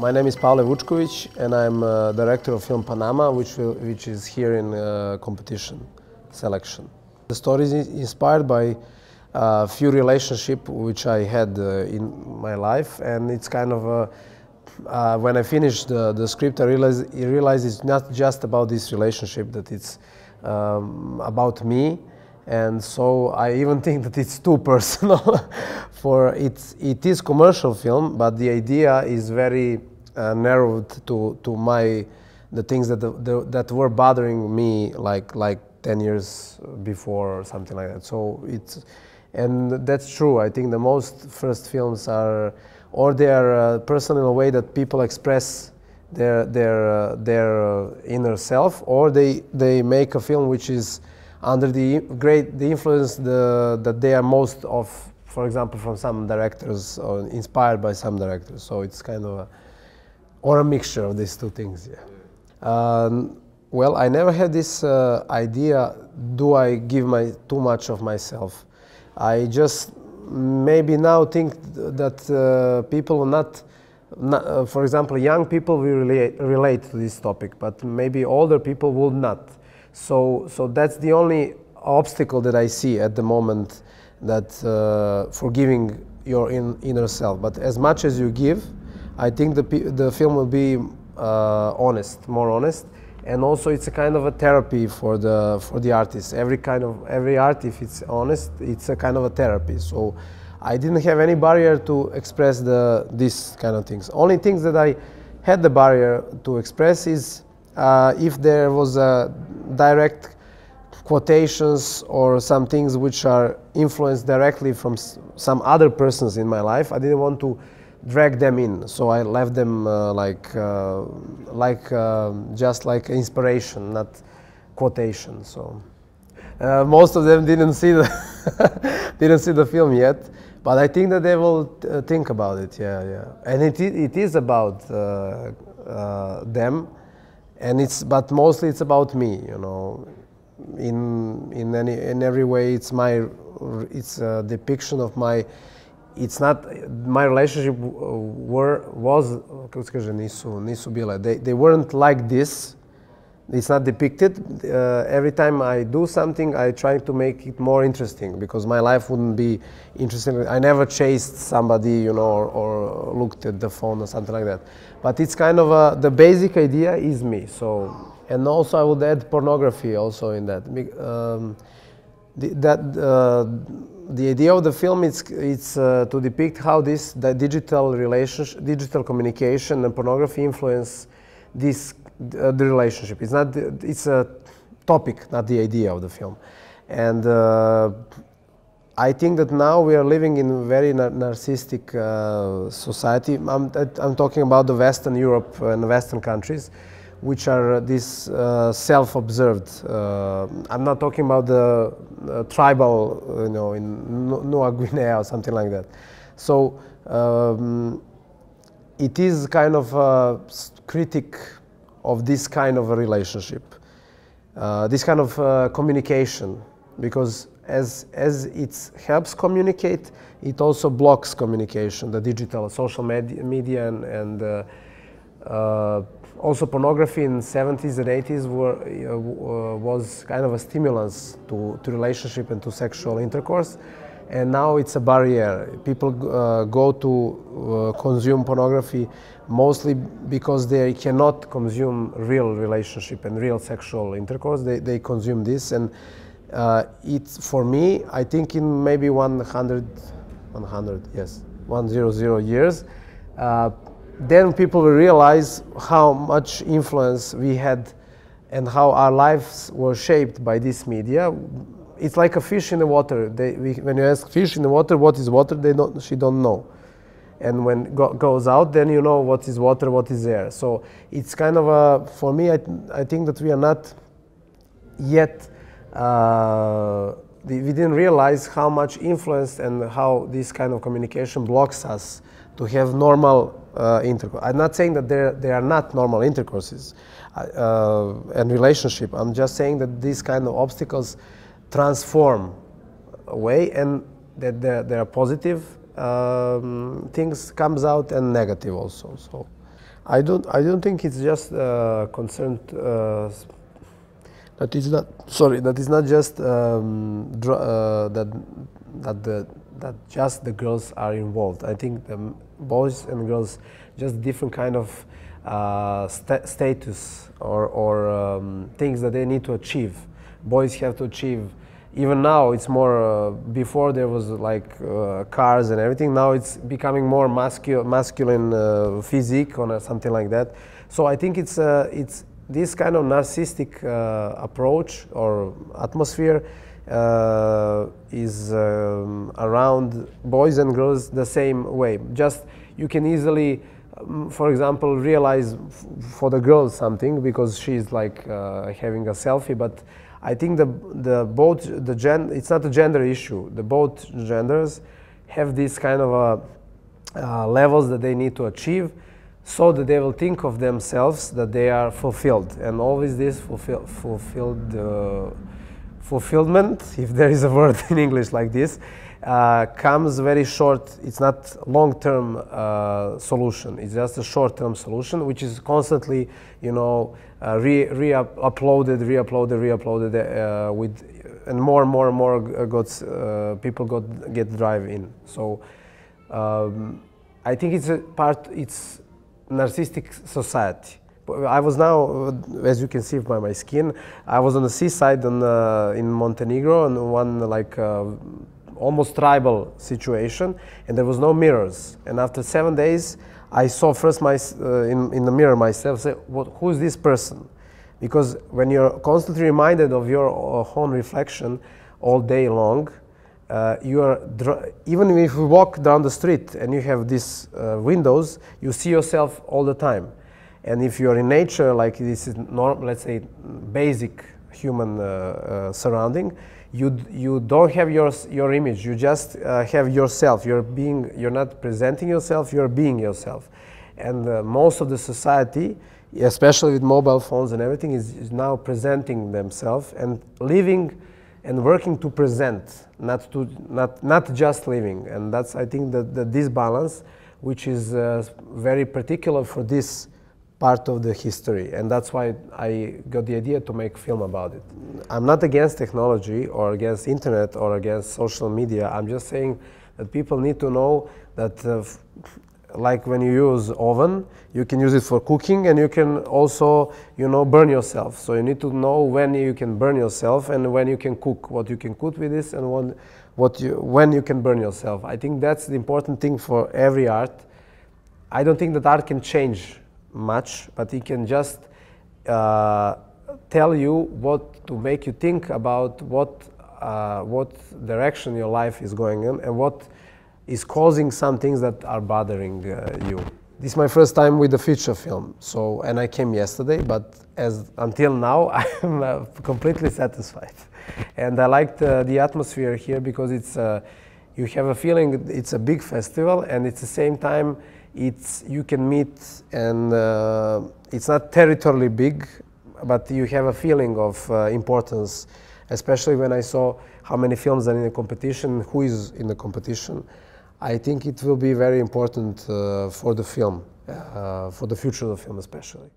My name is Pavle Vučković and I'm uh, director of film Panama, which, will, which is here in uh, competition selection. The story is inspired by a few relationships which I had uh, in my life and it's kind of a, uh, when I finished the, the script I realized, I realized it's not just about this relationship, that it's um, about me and so I even think that it's too personal for it's it is commercial film but the idea is very uh, narrowed to to my the things that the, the, that were bothering me like like 10 years before or something like that so it's and that's true I think the most first films are or they are uh, personal in a way that people express their their uh, their uh, inner self or they they make a film which is under the great the influence the, that they are most of, for example, from some directors or inspired by some directors. So it's kind of a, or a mixture of these two things. Yeah. Um, well, I never had this uh, idea. Do I give my too much of myself? I just maybe now think that uh, people will not. not uh, for example, young people will relate, relate to this topic, but maybe older people will not. So, so that's the only obstacle that I see at the moment that uh, for giving your in, inner self. But as much as you give, I think the, the film will be uh, honest, more honest. And also it's a kind of a therapy for the, for the artist. Every kind of, every art, if it's honest, it's a kind of a therapy. So I didn't have any barrier to express the, this kind of things. Only things that I had the barrier to express is uh, if there was a direct quotations or some things which are influenced directly from some other persons in my life. I didn't want to drag them in, so I left them uh, like uh, like uh, just like inspiration, not quotation. So uh, most of them didn't see the didn't see the film yet, but I think that they will uh, think about it. Yeah, yeah, and it it is about uh, them and it's but mostly it's about me you know in in any in every way it's my it's a depiction of my it's not my relationship were was kako kaže nisu nisu bile. They they weren't like this. It's not depicted. Uh, every time i do something i try to make it more interesting because my life wouldn't be interesting. I never chased somebody you know or, or looked at the phone or something like that. But it's kind of a, the basic idea is me. So, and also I would add pornography also in that. Um, that uh, the idea of the film is it's uh, to depict how this digital relationship, digital communication and pornography influence this uh, the relationship. It's not it's a topic, not the idea of the film, and uh, I think that now we are living in a very narcissistic uh, society. I'm, I'm, talking about the Western Europe and Western countries, which are this uh, self-observed. Uh, I'm not talking about the uh, tribal, you know, in Nueva Guinea or something like that. So um, it is kind of a critic of this kind of a relationship, uh, this kind of uh, communication, because as, as it helps communicate, it also blocks communication, the digital, social media, media and, and uh, also pornography in 70s and 80s were, uh, was kind of a stimulus to, to relationship and to sexual intercourse. And now it's a barrier. People uh, go to uh, consume pornography mostly because they cannot consume real relationship and real sexual intercourse. They, they consume this and uh, it's for me, I think in maybe 100, 100, yes, 100 years, uh, then people will realize how much influence we had and how our lives were shaped by this media. It's like a fish in the water. They, we, when you ask fish in the water, what is water? They don't, she don't know. And when go, goes out, then you know what is water, what is air. So it's kind of a, for me, I, I think that we are not yet uh, we didn't realize how much influence and how this kind of communication blocks us to have normal uh, intercourse. I'm not saying that there, there are not normal intercourses uh, and relationship. I'm just saying that these kind of obstacles transform away and that there, there are positive um, things comes out and negative also. So I don't. I don't think it's just uh, concerned. Uh, that is not. Sorry, that is not just um, uh, that that the that just the girls are involved. I think the boys and girls just different kind of uh, st status or or um, things that they need to achieve. Boys have to achieve even now it's more uh, before there was like uh, cars and everything now it's becoming more masculine masculine uh, physique or something like that so i think it's uh, it's this kind of narcissistic uh, approach or atmosphere is um, around boys and girls the same way just you can easily um, for example realize for the girl something because she's like having a selfie but I think the, the both the gen it's not a gender issue. The both genders have these kind of uh, uh, levels that they need to achieve so that they will think of themselves that they are fulfilled and always this fulfill, fulfilled uh, fulfillment if there is a word in english like this uh, comes very short it's not long-term uh, solution. It's just a short-term solution which is constantly you know uh, re, re uploaded re-uploaded re-uploaded uh, with and more and more and more got uh, people got get drive in. So um, I think it's a part it's narcissistic society I was now, as you can see by my skin, I was on the seaside in, uh, in Montenegro and one like uh, almost tribal situation and there was no mirrors. And after seven days, I saw first my, uh, in, in the mirror myself, say, what, who is this person? Because when you're constantly reminded of your uh, own reflection all day long, uh, you are even if you walk down the street and you have these uh, windows, you see yourself all the time. And if you are in nature, like this is normal, let's say basic human uh, uh, surrounding, you you don't have your your image. You just uh, have yourself. You're being. You're not presenting yourself. You're being yourself. And uh, most of the society, especially with mobile phones and everything, is, is now presenting themselves and living and working to present, not to not not just living. And that's I think that, that this balance, which is uh, very particular for this part of the history and that's why I got the idea to make film about it. I'm not against technology or against internet or against social media. I'm just saying that people need to know that uh, like when you use oven, you can use it for cooking and you can also, you know, burn yourself. So you need to know when you can burn yourself and when you can cook, what you can cook with this and when, what you, when you can burn yourself. I think that's the important thing for every art. I don't think that art can change much, but he can just uh, tell you what to make you think about what uh, what direction your life is going in and what is causing some things that are bothering uh, you. This is my first time with the feature film, so and I came yesterday, but as until now I am uh, completely satisfied, and I liked the atmosphere here because it's uh, you have a feeling it's a big festival and it's the same time it's you can meet and uh, it's not territorially big, but you have a feeling of uh, importance, especially when I saw how many films are in the competition, who is in the competition. I think it will be very important uh, for the film, uh, for the future of the film especially.